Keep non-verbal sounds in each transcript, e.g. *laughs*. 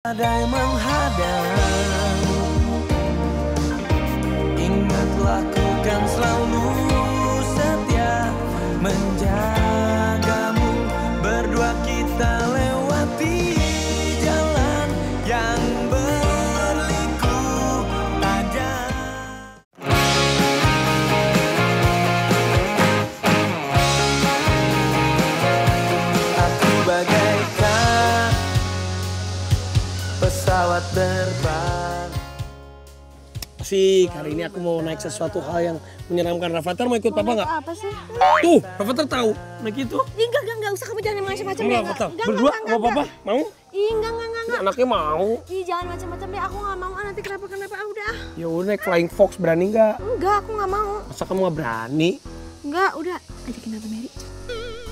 Badai menghadang pesawat terbang Asik, hari ini aku mau naik sesuatu hal yang menyeramkan. Rafathar mau ikut papa nggak? Apa sih? Tuh, Rafathar tahu. Naik itu. Ih, enggak, enggak, enggak usah kamu jangan macam-macam Enggak, deh. Enggak, Berdua sama enggak, papa? Mau? Ih, enggak, enggak, enggak. Anaknya mau. Ih, jangan macam-macam deh. Aku enggak mau. Ah, nanti kenapa kenapa ah, udah. Ya udah naik Flying Fox berani nggak? Enggak, aku enggak mau. Masa kamu nggak berani? Enggak, udah. Ajakin Tante Mary.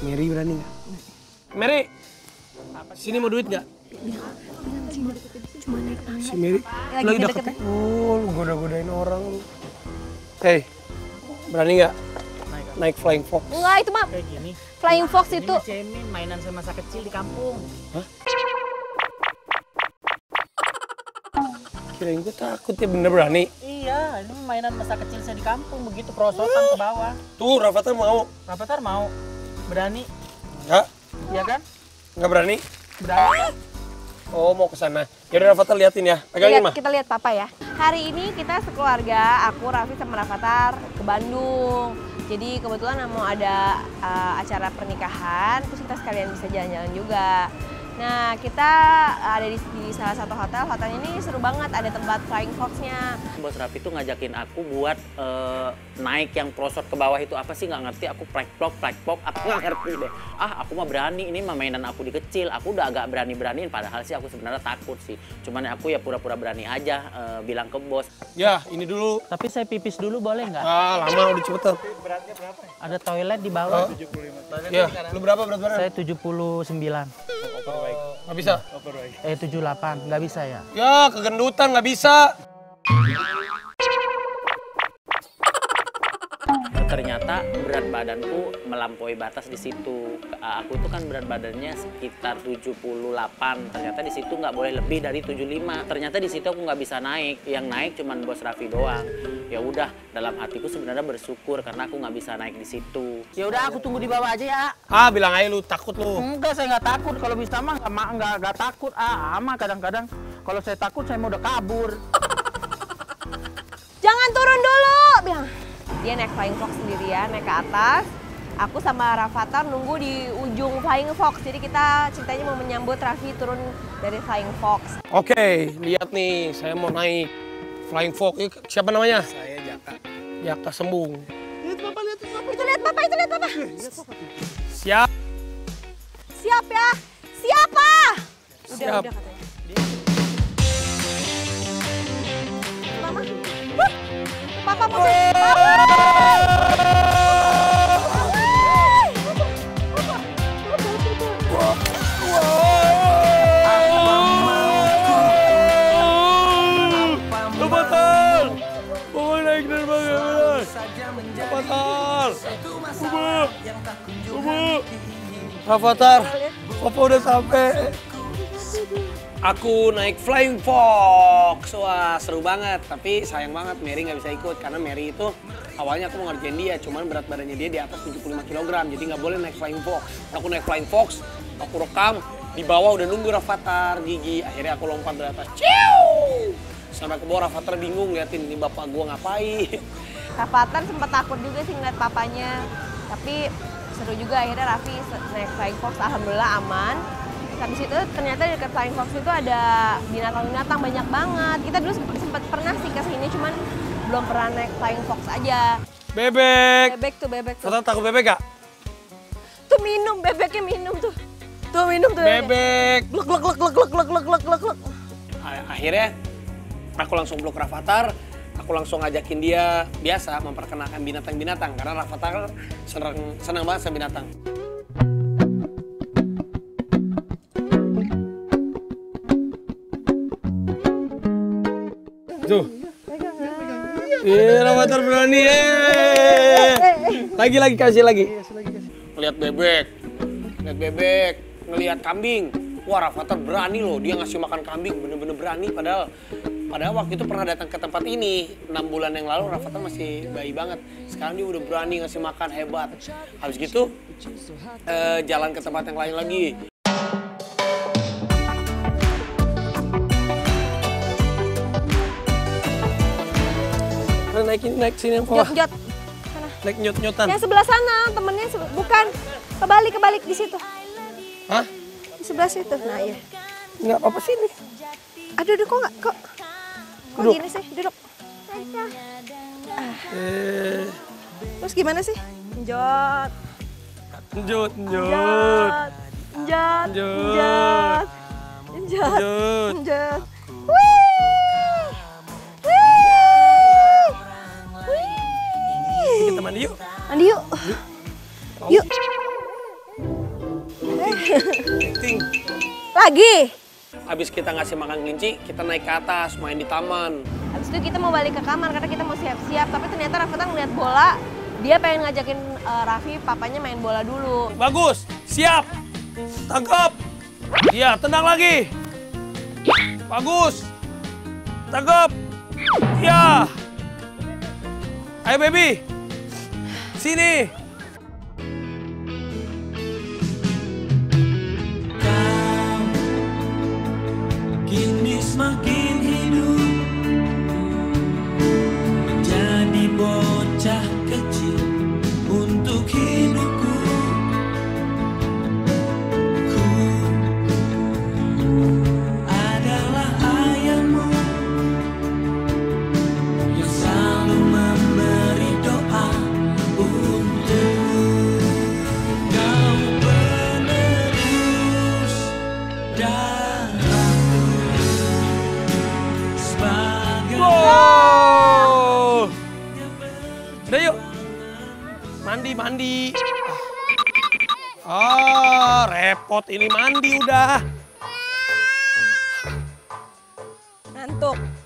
Mary berani nggak? Mary, sini mau duit nggak? Bilang cuma cuma naik tangga. Si Mary Lagi lagi deket- deket. Oh, lu goda-godain orang lu. Hei, berani nggak naik Flying Fox? Enggak, itu mah kayak gini. Flying Fox Ini itu. cemen mainan saya masa kecil di kampung. Kirain gue takut ya bener berani. Iya, ini mainan masa kecil saya di kampung begitu perosotan ke bawah. Tuh, Rafathar mau. Rafathar mau berani, Nggak? iya kan? Nggak berani? Berani. Oh, mau ke sana. Ya udah Rafathar liatin ya. Pegangin Lihat, mah. kita lihat papa ya. Hari ini kita sekeluarga, aku, Raffi sama Rafathar ke Bandung. Jadi kebetulan mau ada uh, acara pernikahan, terus kita sekalian bisa jalan-jalan juga. Nah, kita ada di, di salah satu hotel. Hotel ini seru banget, ada tempat flying fox-nya. Bos Raffi tuh ngajakin aku buat eh, naik yang prosot ke bawah itu apa sih nggak ngerti aku plek plok plek plok aku nggak ngerti deh ah aku mah berani ini mah mainan aku di kecil aku udah agak berani beraniin padahal sih aku sebenarnya takut sih cuman aku ya pura-pura berani aja eh, bilang ke bos Ya, ini dulu. Tapi saya pipis dulu boleh nggak? Ah, lama udah cepetan. Ada toilet di bawah. Ya, lu berapa berat badan? Saya 79. Nggak bisa. Eh 78, nggak bisa ya? Ya, kegendutan nggak bisa. Ternyata berat badanku melampaui batas di situ aku tuh kan berat badannya sekitar 78 ternyata di situ nggak boleh lebih dari 75 ternyata di situ aku nggak bisa naik yang naik cuman bos Raffi doang ya udah dalam hatiku sebenarnya bersyukur karena aku nggak bisa naik di situ Ya udah aku tunggu di bawah aja ya. Ah, bilang aja lu takut lu. Enggak, saya nggak takut. Kalau bisa mah nggak ma- nggak nggak takut. Ah, ama kadang-kadang. Kalau saya takut saya mau udah kabur. Dia naik flying fox sendirian, naik ke atas. Aku sama Rafathar nunggu di ujung flying fox. Jadi kita ceritanya mau menyambut Raffi turun dari flying fox. Oke, lihat nih, saya mau naik Flying Fox. Siapa namanya? Saya Jaka. Jaka Sembung. Itu lihat papa, itu lihat papa. Siap. Siap ya. Siapa? Udah, Siap. udah katanya. Mama. Wah, Papa mau Papa. Rafathar, Papa udah sampai. Aku naik Flying Fox. Wah, seru banget. Tapi sayang banget Mary nggak bisa ikut. Karena Mary itu awalnya aku mau ngerjain dia. Cuman berat badannya dia di atas 75 kg. Jadi nggak boleh naik Flying Fox. Aku naik Flying Fox, aku rekam. Di bawah udah nunggu Rafathar, Gigi. Akhirnya aku lompat dari atas. Ciu! Sampai ke bawah Rafathar bingung liatin ini bapak gua ngapain. Rafathar sempat takut juga sih ngeliat papanya. Tapi seru juga akhirnya Raffi naik flying fox alhamdulillah aman. Habis itu ternyata di dekat flying fox itu ada binatang-binatang banyak banget. Kita dulu sempat pernah sih ke sini cuman belum pernah naik flying fox aja. Bebek! Bebek tuh bebek tuh. Takut bebek gak? Tuh minum bebeknya minum tuh. Tuh minum tuh. Bebek! Gluk gluk gluk gluk gluk gluk gluk gluk gluk gluk. A- akhirnya aku langsung blok Rafathar aku langsung ngajakin dia biasa memperkenalkan binatang-binatang. Karena Rafathar senang senang banget sama binatang. Tuh. Iya, Rafathar berani eh. Lagi lagi kasih lagi. Lihat bebek, lihat bebek, ngelihat kambing, wah Rafathar berani loh. Dia ngasih makan kambing. Bener-bener berani padahal padahal waktu itu pernah datang ke tempat ini enam bulan yang lalu Rafathar masih bayi banget sekarang dia udah berani ngasih makan hebat habis gitu eh, jalan ke tempat yang lain lagi naikin naik sini yang Jot, jot. Sana. naik nyut nyutan Yang sebelah sana, temennya sebe- bukan. Kebalik, kebalik di situ. hah Di sebelah situ. Nah, iya. nggak apa-apa sini Aduh, aduh, kok nggak, kok, kok Duduk. gini sih? Duduk. eh Terus gimana sih? Jot, nyut nyut jot, jot, Jot. jot, jot, nyut jot. Wih, wih, wih. kita mandi yuk Mandi yuk. Yuk. Ting. Lagi. Habis kita ngasih makan kelinci, kita naik ke atas, main di taman. Habis itu kita mau balik ke kamar karena kita mau siap-siap. Tapi ternyata Rafathar ngeliat bola, dia pengen ngajakin eh, Raffi, papanya main bola dulu. Bagus, siap, tangkap. Iya, tenang lagi. Bagus, tangkap. Iya. Ayo baby, sini. Udah yuk. Mandi, mandi. Ah, repot ini mandi udah. Ngantuk.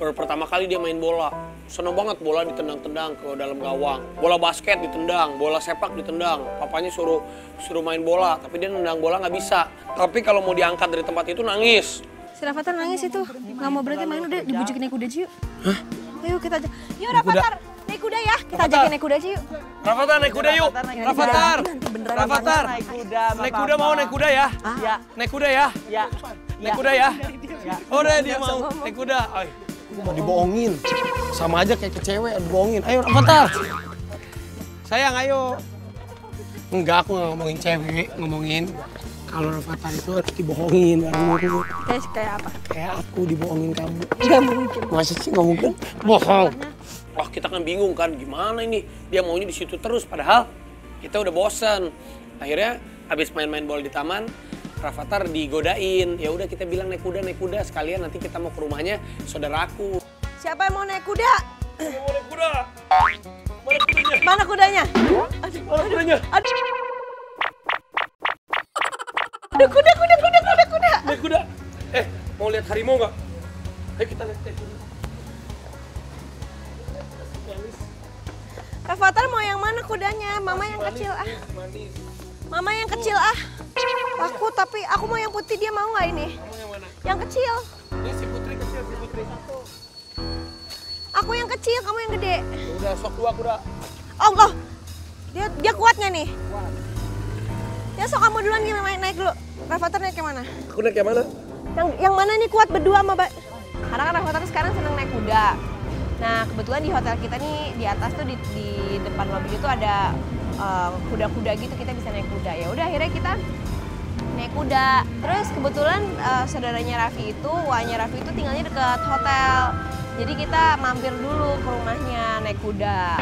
Baru pertama kali dia main bola. Seneng banget bola ditendang-tendang ke dalam gawang. Bola basket ditendang, bola sepak ditendang. Papanya suruh suruh main bola, tapi dia nendang bola nggak bisa. Tapi kalau mau diangkat dari tempat itu nangis. Si Rafathar nangis itu. Nggak mau berhenti main udah dibujukin naik kuda aja yuk. Hah? Ayo kita aja. Yuk Rafathar, naik kuda ya. Kita ajakin naik kuda aja yuk. Rafathar naik kuda yuk. Rafathar. Rafathar. Naik kuda, Naik kuda mau naik kuda ya? Ya, Naik kuda ya? ya. Naik kuda ya? Oh, udah dia mau naik kuda. Mau dibohongin. Sama aja kayak ke cewek dibohongin. Ayo Rafathar. Sayang ayo. Enggak, aku nggak ngomongin cewek, ngomongin kalau Rafathar itu harus dibohongin. Kayak kayak apa? Kayak aku dibohongin kamu. Gak mungkin. Masa sih nggak mungkin? Bohong. Wah kita kan bingung kan gimana ini dia maunya di situ terus padahal kita udah bosen. Akhirnya habis main-main bola di taman, Rafathar digodain. Ya udah kita bilang naik kuda naik kuda sekalian nanti kita mau ke rumahnya saudaraku. Siapa yang mau naik kuda? Mau naik kuda. Mana kudanya? Mana kudanya? Mana kudanya? Aduh. Aduh kuda kuda kuda kuda kuda. Naik kuda. Eh mau lihat harimau nggak? Ayo kita naik kuda. Rafathar mau yang mana kudanya? Mama yang kecil ah. Manis. Mama yang kecil ah. Aku tapi aku mau yang putih dia mau nggak ini? Kamu yang mana? Yang kecil. Ini si putri kecil si putri. Aku yang kecil, kamu yang gede. Ya Udah sok dua kuda. Allah. Dia dia kuat nggak nih? Ya sok kamu duluan gimana naik, naik dulu. Rafathar naik yang mana? Aku naik yang mana? Yang yang mana nih kuat berdua sama Mbak? Karena kan Rafathar sekarang seneng naik kuda. Nah kebetulan di hotel kita nih di atas tuh di, di depan lobby itu ada eh, kuda-kuda gitu kita bisa naik kuda. Ya udah akhirnya kita naik kuda. Terus kebetulan eh, saudaranya Raffi itu, wahnya Raffi itu tinggalnya dekat hotel. Jadi kita mampir dulu ke rumahnya naik kuda.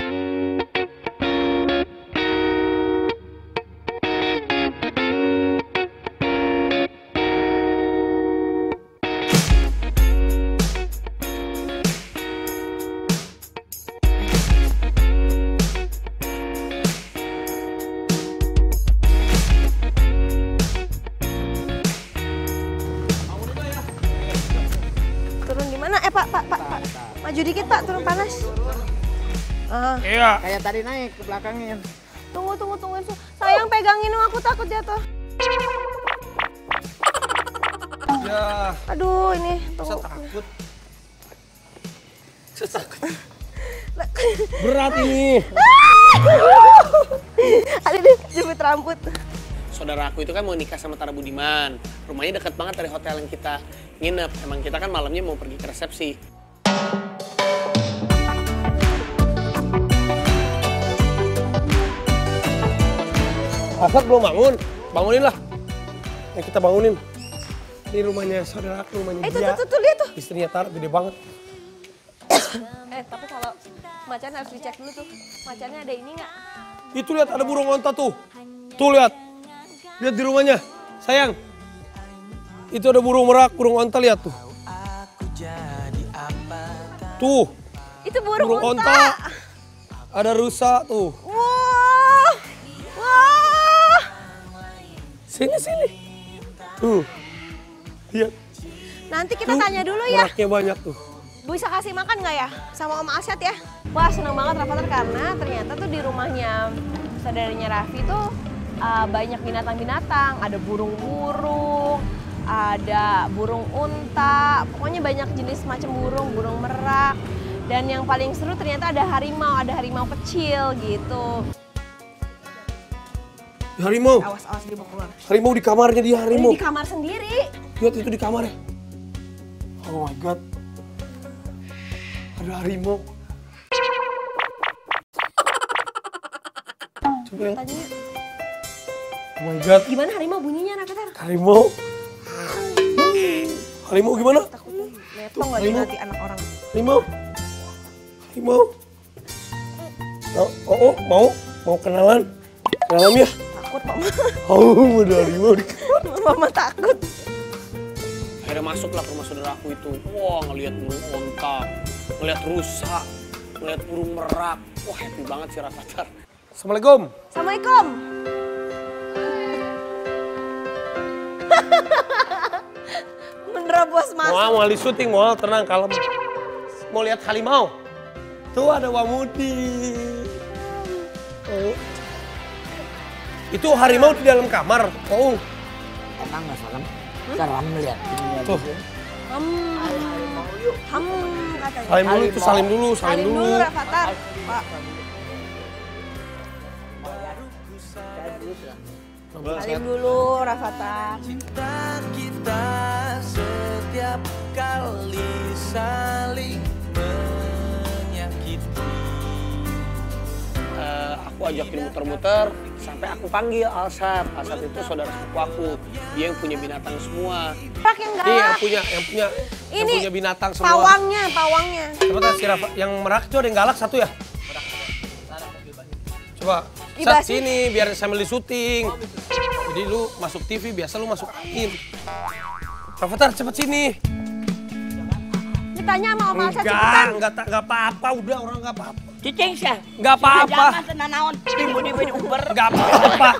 Pak. Maju dikit Pak, turun panas. Ah, Iya. Kayak tadi naik ke belakangnya. tunggu, tunggu, tunggu. Su. Sayang pegangin dong, aku takut jatuh. Ya, Aduh, ini saya tunggu. takut. *laughs* Saya takut. Berat ini. *laughs* Ada deh, jepit rambut. Saudara aku itu kan mau nikah sama Tara Budiman. Rumahnya dekat banget dari hotel yang kita nginep. Emang kita kan malamnya mau pergi ke resepsi. Asad belum bangun, bangunin lah. Ya kita bangunin. Ini rumahnya saudara aku, rumahnya Eh, dia. tuh, tuh, tuh, lihat tuh. Istrinya Tara gede banget. *coughs* Eh, tapi kalau macan harus dicek dulu tuh. Macannya ada ini nggak? Itu lihat ada burung onta tuh. Tuh lihat. Lihat di rumahnya. Sayang. Itu ada burung merak, burung onta lihat tuh. Tuh, Itu burung, burung unta. onta. Ada rusa tuh. Wah, wah. Sini sini. Tuh. Lihat. Nanti kita Tuh, tanya dulu ya. Meraknya banyak tuh. Bisa kasih makan nggak ya sama Om Asyad ya? Wah seneng banget Rafathar karena ternyata tuh di rumahnya saudaranya Raffi tuh uh, banyak binatang-binatang. Ada burung-burung, ada burung unta, pokoknya banyak jenis macam burung, burung merak. Dan yang paling seru ternyata ada harimau, ada harimau kecil gitu. Harimau. Awas awas dia mau keluar. Harimau di kamarnya dia Ini harimau. di kamar sendiri. Lihat itu di kamarnya. Oh my god. Ada harimau. Coba ya. Oh my god. gimana harimau bunyinya Rafathar? Harimau. Harimau gimana? Metong lagi Harimau. anak orang. Harimau. Harimau. Oh, oh, oh, mau mau kenalan? Kenalan ya? Takut mama. Oh, ada harimau di mama takut. Akhirnya masuklah ke rumah saudara aku itu. Wah, ngelihat burung onta, ngelihat rusa, ngelihat burung merak. Wah, happy banget sih Rafathar. Assalamualaikum. Assalamualaikum. *laughs* Menerobos masuk. Mau mau syuting, mau tenang, kalem. Mau lihat harimau. Tuh ada Wamudi. Oh. Itu harimau di dalam kamar. Oh, Tenang nggak salam. Salam melihat. tuh. Hmm. Hmm, katanya. Salim dulu, tuh salim dulu, salim Salim dulu. dulu Rafathar. Pak. Salim dulu Rafathar. Cinta kita setiap kali saling menyakiti Eh, aku ajakin muter-muter sampai aku panggil Alsat. Alsat itu saudara sepupu aku. Dia yang punya binatang semua. Pak yang Dia yang galak. punya yang punya yang Ini punya binatang semua. Pawangnya, pawangnya. Coba si Rafa, yang merak itu ada yang galak satu ya? Coba, Sat Basi. sini biar sambil di syuting. Jadi lu masuk TV, biasa lu masuk angin. Rafathar cepet sini. Ditanya sama Om Alsa cepetan. enggak, enggak apa-apa, udah orang enggak apa-apa. Cicing sih. Enggak apa-apa, Jangan. Timbul di Uber. enggak apa-apa.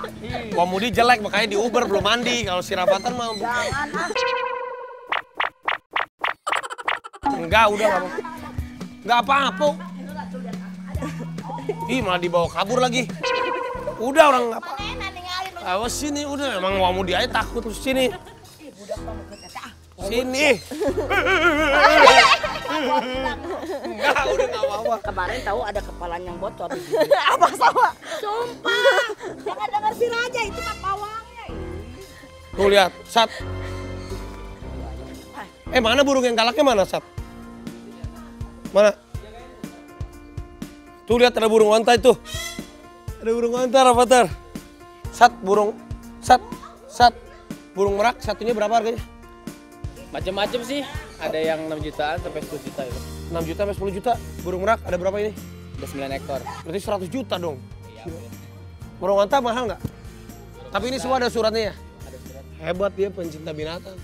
Wah Mudi jelek, makanya di Uber belum mandi. Kalau si Rafathar mah... Enggak, udah enggak apa-apa. Enggak apa-apa. Ih, malah dibawa kabur lagi. Udah orang enggak apa Awas sini, udah. Emang Wah Mudi aja takut terus sini. Sini. Enggak, udah enggak apa-apa. Kemarin tahu ada kepalanya yang bocor. *laughs* Apa sama? Sumpah. Jangan dengar si Raja itu mah pawangnya. Tuh lihat, Sat. Eh mana burung yang galaknya mana, Sat? Mana? Tuh lihat ada burung onta itu. Ada burung onta, Rafathar. Sat, burung. Sat, Sat. Burung merak satunya berapa harganya? Macam-macam sih. Ada yang 6 jutaan sampai 10 juta itu. 6 juta sampai 10 juta. Burung merak ada berapa ini? Ada 9 ekor. Berarti 100 juta dong. Burung onta mahal nggak? Tapi ini semua ada suratnya ya? Ada surat. Hebat dia pencinta binatang.